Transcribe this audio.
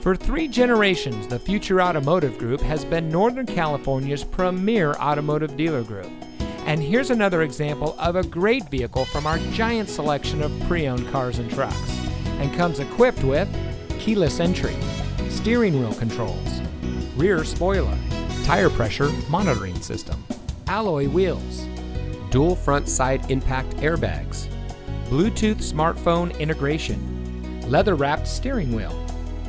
For three generations, the Future Automotive Group has been Northern California's premier automotive dealer group. And here's another example of a great vehicle from our giant selection of pre owned cars and trucks. And comes equipped with keyless entry, steering wheel controls, rear spoiler, tire pressure monitoring system, alloy wheels, dual front side impact airbags, Bluetooth smartphone integration, leather wrapped steering wheel,